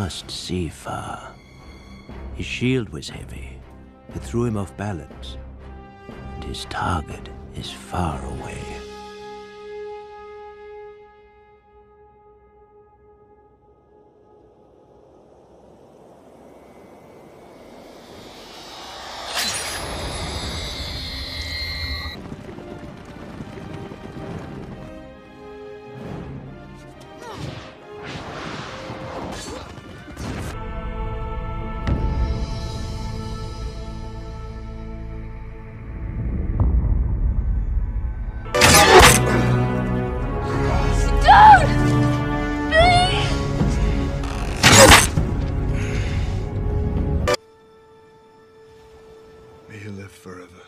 must see far. His shield was heavy. It threw him off balance. And his target is far away. May you live forever.